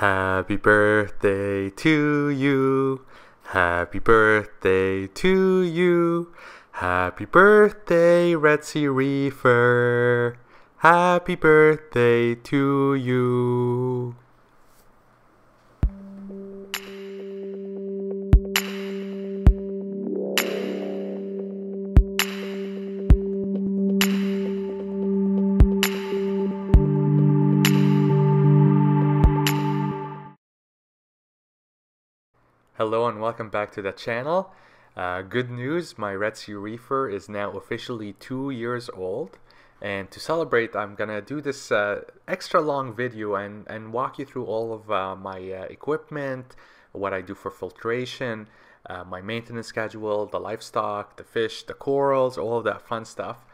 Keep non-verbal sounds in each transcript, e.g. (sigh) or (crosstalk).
Happy birthday to you. Happy birthday to you. Happy birthday, Red Sea Reefer. Happy birthday to you. Hello and welcome back to the channel. Uh, good news, my Red Sea Reefer is now officially two years old. And to celebrate, I'm gonna do this uh, extra long video and, and walk you through all of uh, my uh, equipment, what I do for filtration, uh, my maintenance schedule, the livestock, the fish, the corals, all of that fun stuff.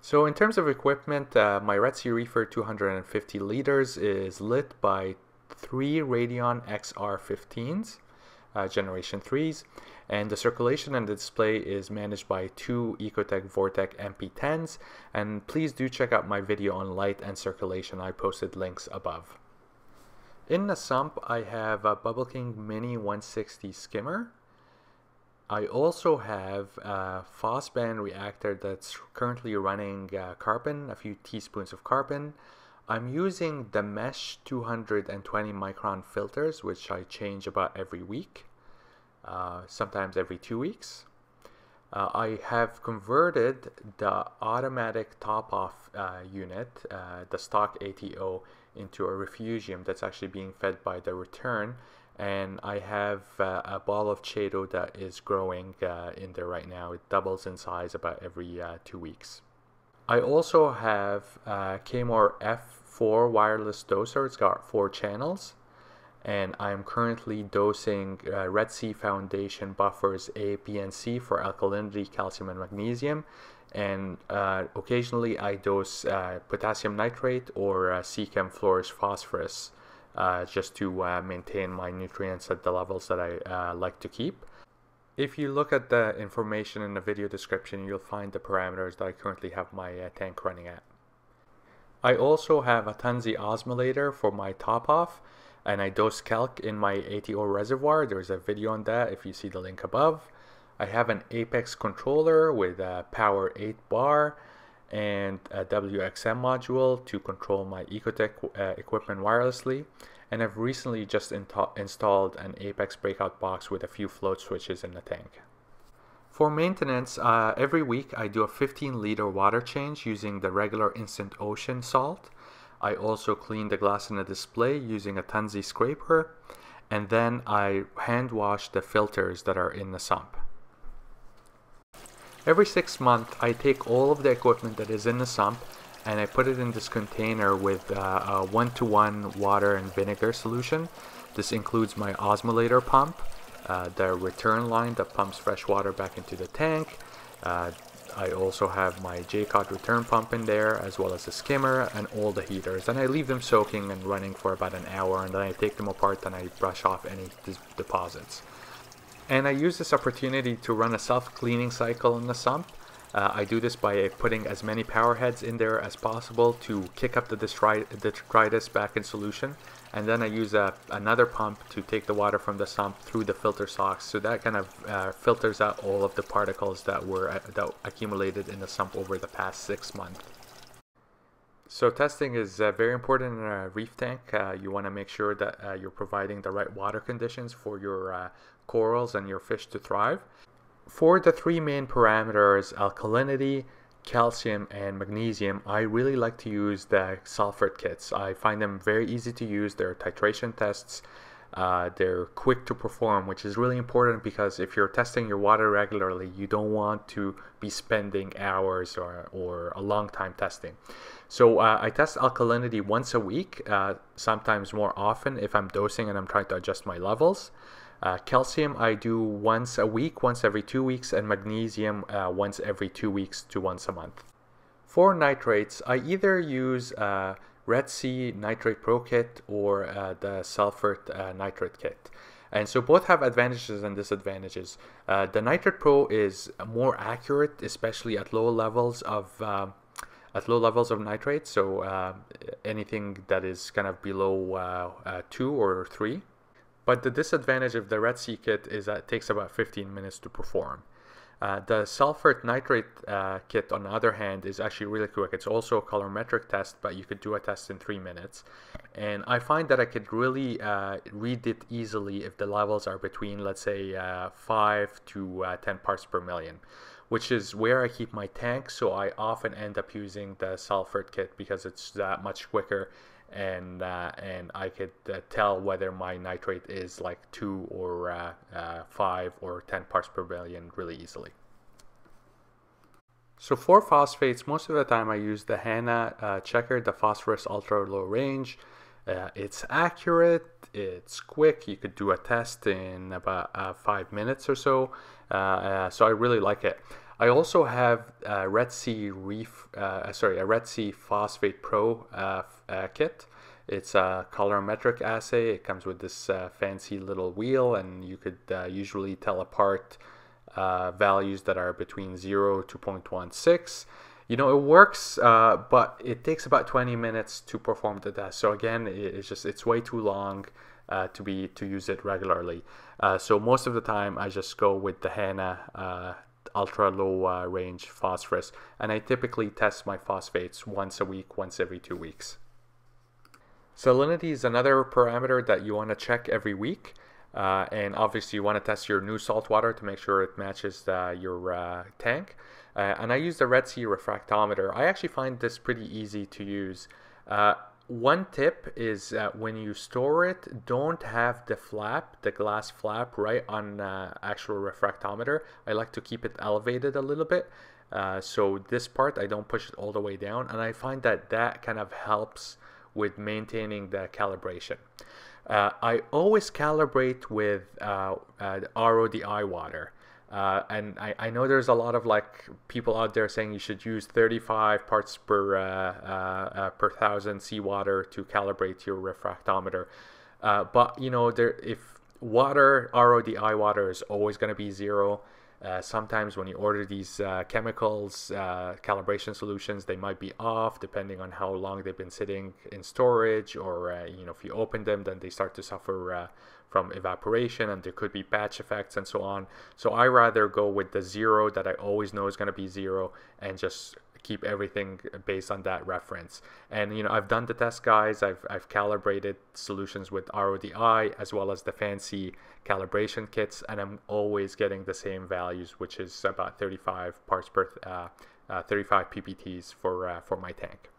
So in terms of equipment, uh, my Red Sea Reefer 250 liters is lit by three Radion XR15s uh, generation 3s and the circulation and the display is managed by two Ecotech Vortech MP10s and please do check out my video on light and circulation I posted links above. In the sump I have a Bubble King Mini 160 skimmer I also have a Phosban reactor that's currently running uh, carbon, a few teaspoons of carbon. I'm using the Mesh 220 micron filters, which I change about every week, uh, sometimes every two weeks. Uh, I have converted the automatic top-off uh, unit, uh, the stock ATO, into a refugium that's actually being fed by the return. And I have uh, a ball of Chaeto that is growing uh, in there right now. It doubles in size about every two weeks. I also have uh, Kamoer F4 wireless doser. It's got four channels. And I'm currently dosing uh, Red Sea Foundation buffers A, B, and C for alkalinity, calcium, and magnesium. And uh, occasionally I dose uh, potassium nitrate or uh, Flourish phosphorus uh, just to uh, maintain my nutrients at the levels that I like to keep. If you look at the information in the video description, you'll find the parameters that I currently have my uh, tank running at. I also have a Tunze osmolator for my top off and I dose calc in my ATO reservoir. There's a video on that if you see the link above. I have an Apex controller with a power 8 bar and a WXM module to control my Ecotech uh, equipment wirelessly and I've recently just installed an Apex breakout box with a few float switches in the tank. For maintenance, uh, every week I do a 15 liter water change using the regular Instant Ocean salt. I also clean the glass in the display using a Tunze scraper and then I hand wash the filters that are in the sump. Every six months I take all of the equipment that is in the sump and I put it in this container with uh, a one-to-one -one water and vinegar solution. This includes my osmolator pump, uh, the return line that pumps fresh water back into the tank. Uh, I also have my Jecod return pump in there as well as a skimmer and all the heaters and I leave them soaking and running for about an hour and then I take them apart and I brush off any deposits. And I use this opportunity to run a self-cleaning cycle in the sump uh, I do this by putting as many power heads in there as possible to kick up the detritus back in solution. And then I use a, another pump to take the water from the sump through the filter socks. So that kind of uh, filters out all of the particles that were uh, that accumulated in the sump over the past six months. So testing is uh, very important in a reef tank. Uh, you want to make sure that uh, you're providing the right water conditions for your uh, corals and your fish to thrive. For the three main parameters, alkalinity, calcium, and magnesium, I really like to use the Salifert kits. I find them very easy to use. They're titration tests. Uh, they're quick to perform, which is really important because if you're testing your water regularly, you don't want to be spending hours or, or a long time testing. So uh, I test alkalinity once a week, uh, sometimes more often if I'm dosing and I'm trying to adjust my levels. Uh, calcium I do once a week, once every two weeks, and magnesium uh, once every two weeks to once a month. For nitrates, I either use uh, Red Sea Nitrate Pro Kit or uh, the Salifert uh, Nitrate Kit. And so both have advantages and disadvantages. Uh, the Nitrate Pro is more accurate, especially at low levels of at low levels of nitrate, so uh, anything that is kind of below uh, uh, 2 or 3. But the disadvantage of the Red Sea kit is that it takes about 15 minutes to perform. Uh, the Salifert nitrate uh, kit, on the other hand, is actually really quick. It's also a colorimetric test, but you could do a test in three minutes. And I find that I could really uh, read it easily if the levels are between, let's say, uh, 5 to uh, 10 parts per million, which is where I keep my tank. So I often end up using the Salifert kit because it's that much quicker and uh, and I could uh, tell whether my nitrate is like two or uh, uh five or ten parts per billion really easily. So for phosphates, most of the time I use the Hanna uh, checker, the phosphorus ultra low range. Uh, it's accurate, it's quick. You could do a test in about five minutes or so. so I really like it. I also have a Red Sea Reef, uh, sorry, a Red Sea Phosphate Pro uh, uh, kit. It's a colorimetric assay. It comes with this uh, fancy little wheel, and you could uh, usually tell apart uh, values that are between 0 to 0.16. You know, it works, but it takes about 20 minutes to perform the test. So again, it's just it's way too long. Uh, to be to use it regularly. Uh, so most of the time, I just go with the Hanna uh, ultra low uh, range phosphorus, and I typically test my phosphates once a week, once every two weeks. Salinity is another parameter that you want to check every week. Uh, and obviously you want to test your new salt water to make sure it matches your uh, tank. Uh, and I use the Red Sea refractometer. I actually find this pretty easy to use. Uh, one tip is when you store it, don't have the flap, the glass flap, right on uh, actual refractometer. I like to keep it elevated a little bit. Uh, so this part, I don't push it all the way down. And I find that that kind of helps with maintaining the calibration. Uh, I always calibrate with uh, uh, RODI water. Uh, and I, I know there's a lot of like people out there saying you should use 35 parts per uh, uh, per thousand seawater to calibrate your refractometer. But you know there if water RODI water is always going to be zero. Uh, sometimes when you order these uh, chemicals uh, calibration solutions, they might be off depending on how long they've been sitting in storage, or uh, you know if you open them, then they start to suffer from evaporation and there could be patch effects and so on. So I rather go with the zero that I always know is going to be zero and just keep everything based on that reference. And you know, I've done the test guys, I've, I've calibrated solutions with RODI as well as the fancy calibration kits, and I'm always getting the same values, which is about 35 parts per uh, uh, 35 ppts for uh, for my tank.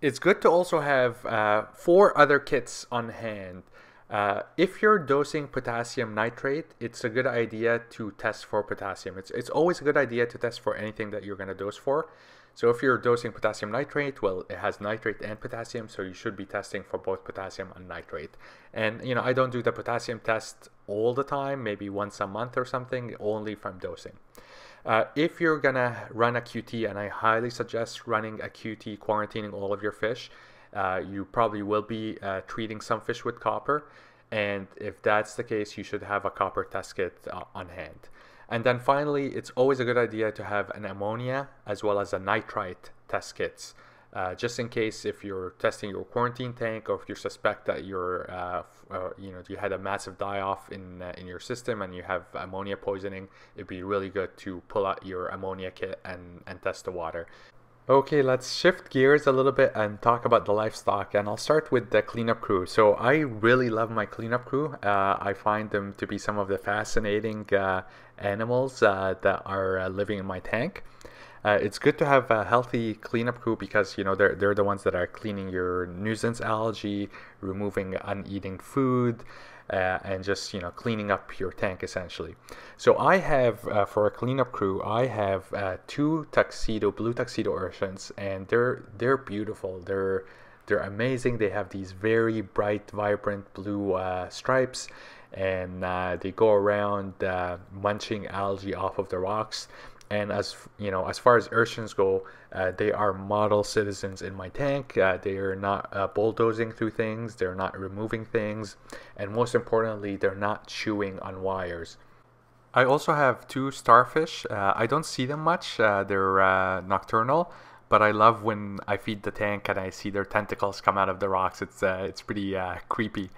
It's good to also have uh, four other kits on hand uh, if you're dosing potassium nitrate, it's a good idea to test for potassium. It's, it's always a good idea to test for anything that you're going to dose for. So if you're dosing potassium nitrate, well, it has nitrate and potassium, so you should be testing for both potassium and nitrate. And, you know, I don't do the potassium test all the time, maybe once a month or something, only if I'm dosing. Uh, if you're gonna run a QT, and I highly suggest running a QT, quarantining all of your fish, uh, you probably will be uh, treating some fish with copper. And if that's the case, you should have a copper test kit uh, on hand. And then finally, it's always a good idea to have an ammonia as well as a nitrite test kits. Uh, just in case if you're testing your quarantine tank or if you suspect that you're, uh, you know, you had a massive die-off in in your system and you have ammonia poisoning, it'd be really good to pull out your ammonia kit and, and test the water. Okay, let's shift gears a little bit and talk about the livestock. And I'll start with the cleanup crew. So I really love my cleanup crew. Uh, I find them to be some of the fascinating uh, animals uh, that are uh, living in my tank. Uh, it's good to have a healthy cleanup crew because you know they're they're the ones that are cleaning your nuisance algae, removing uneaten food, uh, and just you know cleaning up your tank essentially. So I have uh, for a cleanup crew, I have uh, two tuxedo blue tuxedo urchins, and they're they're beautiful. They're they're amazing. They have these very bright, vibrant blue uh, stripes, and uh, they go around uh, munching algae off of the rocks. And as you know, as far as urchins go, uh, they are model citizens in my tank. Uh, they are not uh, bulldozing through things. They're not removing things, and most importantly, they're not chewing on wires. I also have two starfish. Uh, I don't see them much. Uh, they're uh, nocturnal, but I love when I feed the tank and I see their tentacles come out of the rocks. It's it's pretty creepy.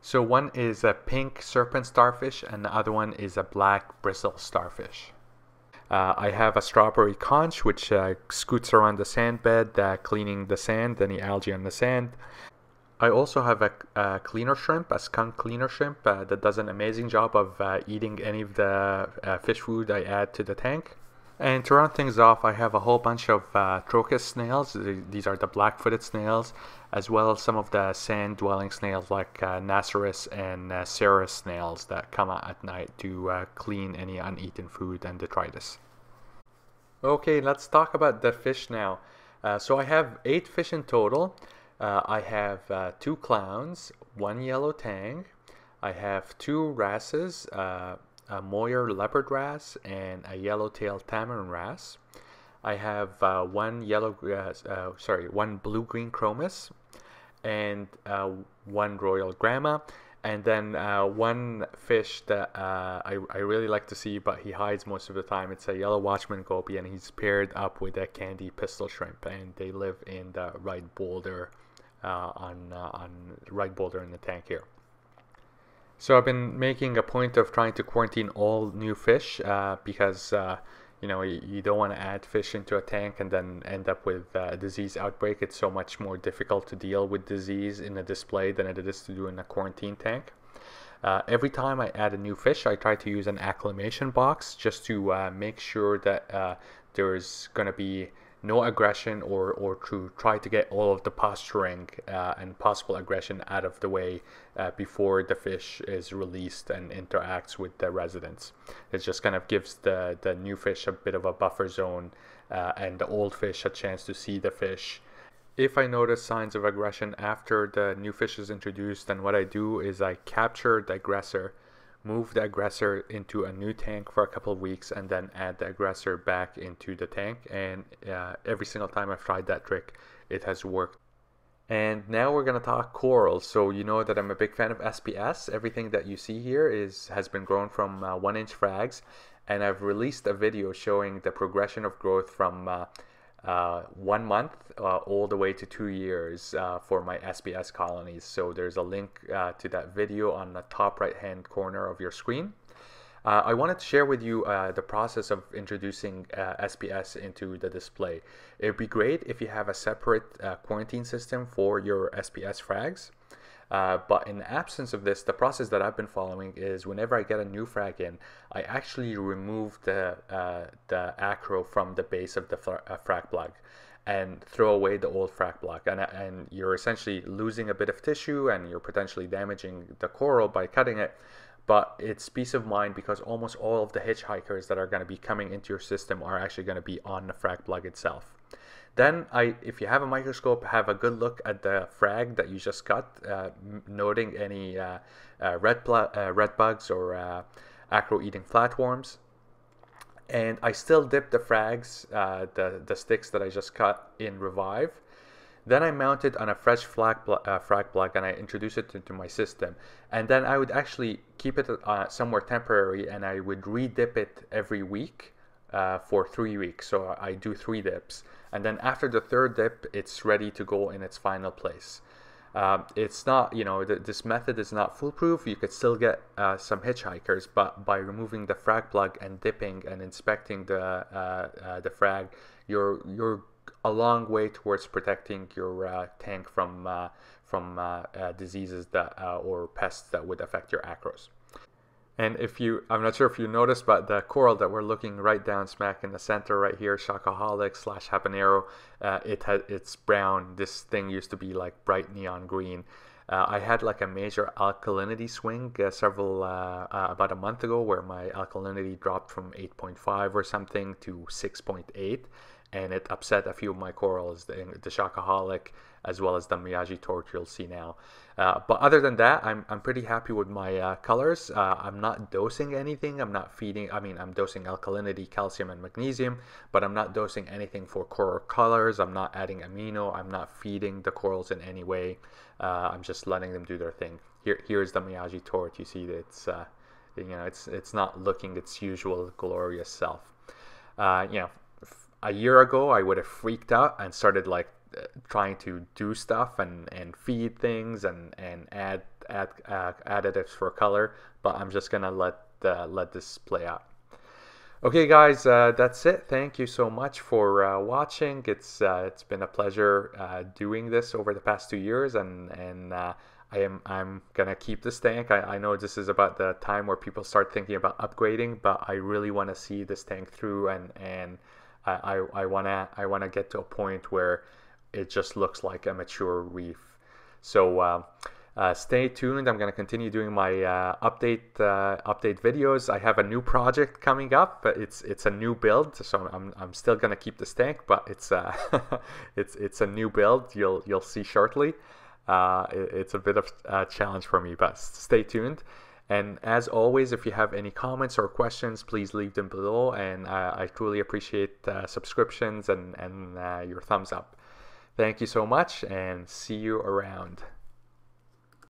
So one is a pink serpent starfish, and the other one is a black bristle starfish. Uh, I have a strawberry conch, which scoots around the sand bed, cleaning the sand, any algae on the sand. I also have a, a, cleaner shrimp, a skunk cleaner shrimp uh, that does an amazing job of uh, eating any of the uh, fish food I add to the tank. And to round things off, I have a whole bunch of uh, trochus snails. These are the black-footed snails, as well as some of the sand-dwelling snails like uh, and uh, Cerith snails that come out at night to uh, clean any uneaten food and detritus. Okay, let's talk about the fish now. so I have eight fish in total. Uh, I have uh, two clowns, one yellow tang. I have two wrasses, uh, a Moyer leopard wrasse and a yellow-tailed tamarin wrasse. I have uh, one yellow, uh, sorry, one blue-green chromis and uh, one royal gramma and then uh, one fish that uh, I, I really like to see but he hides most of the time it's a yellow watchman goby and he's paired up with a candy pistol shrimp and they live in the right boulder uh, on, uh, on right boulder in the tank here. So I've been making a point of trying to quarantine all new fish uh, because you know you, you don't want to add fish into a tank and then end up with a disease outbreak. It's so much more difficult to deal with disease in a display than it is to do in a quarantine tank. Uh, every time I add a new fish I try to use an acclimation box just to uh, make sure that uh, there's going to be no aggression or, or to try to get all of the posturing uh, and possible aggression out of the way uh, before the fish is released and interacts with the residents. It just kind of gives the, the new fish a bit of a buffer zone uh, and the old fish a chance to see the fish. If I notice signs of aggression after the new fish is introduced, then what I do is I capture the aggressor move the aggressor into a new tank for a couple of weeks and then add the aggressor back into the tank. And uh, every single time I've tried that trick it has worked. And now we're going to talk corals. So you know that I'm a big fan of SPS everything that you see here is has been grown from uh, one inch frags. And I've released a video showing the progression of growth from uh, uh, one month uh, all the way to two years uh, for my SPS colonies. So there's a link uh, to that video on the top right hand corner of your screen. Uh, I wanted to share with you uh, the process of introducing SPS into the display. It would be great if you have a separate quarantine system for your SPS frags. Uh, but in the absence of this, the process that I've been following is whenever I get a new frag in, I actually remove the, uh, the acro from the base of the uh, frag plug and throw away the old frag plug. And, and you're essentially losing a bit of tissue and you're potentially damaging the coral by cutting it. But it's peace of mind because almost all of the hitchhikers that are going to be coming into your system are actually going to be on the frag plug itself. Then, I, if you have a microscope, have a good look at the frag that you just cut, uh, noting any uh, uh, red, uh, red bugs or uh, acro-eating flatworms. And I still dip the frags, uh, the, the sticks that I just cut in Revive. Then I mount it on a fresh frag, frag plug and I introduce it into my system. And then I would actually keep it somewhere temporary and I would re-dip it every week for three weeks. So I do three dips and then after the third dip it's ready to go in its final place. Um, it's not you know th this method is not foolproof. You could still get uh, some hitchhikers but by removing the frag plug and dipping and inspecting the uh, uh, the frag you're you're a long way towards protecting your uh, tank from uh, from uh, diseases that or pests that would affect your acros and if you, I'm not sure if you noticed, but the coral that we're looking right down smack in the center right here, Shockaholic slash Habanero, uh, it has, it's brown. This thing used to be like bright neon green. Uh, I had like a major alkalinity swing uh, several, uh, uh, about a month ago where my alkalinity dropped from 8.5 or something to 6.8 and it upset a few of my corals, the, the Shockaholic as well as the Miyagi torch you'll see now. Uh, but other than that, I'm, I'm pretty happy with my uh, colors. Uh, I'm not dosing anything. I'm not feeding, I mean, I'm dosing alkalinity, calcium, and magnesium, but I'm not dosing anything for coral colors. I'm not adding amino. I'm not feeding the corals in any way. Uh, I'm just letting them do their thing. Here, here's the Miyagi torch. You see, that it's uh, You know, it's it's not looking its usual glorious self. Uh, you know, a year ago I would have freaked out and started like uh, trying to do stuff and and feed things and and add add uh, additives for color. But I'm just gonna let uh, let this play out. Okay, guys, uh, that's it. Thank you so much for watching. It's it's been a pleasure doing this over the past two years, and and I am I'm gonna keep this tank. I, I know this is about the time where people start thinking about upgrading, but I really want to see this tank through, and and I, I wanna I wanna get to a point where it just looks like a mature reef. So. Uh, uh, stay tuned. I'm going to continue doing my uh, update uh, update videos. I have a new project coming up, but it's it's a new build, so I'm, I'm still going to keep the tank, but it's uh, (laughs) it's it's a new build. You'll you'll see shortly. Uh, it, it's a bit of a challenge for me, but stay tuned. And as always, if you have any comments or questions, please leave them below. And uh, I truly appreciate subscriptions and and your thumbs up. Thank you so much, and see you around.